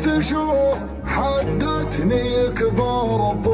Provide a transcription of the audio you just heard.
تشوف حدتني كبار الظلم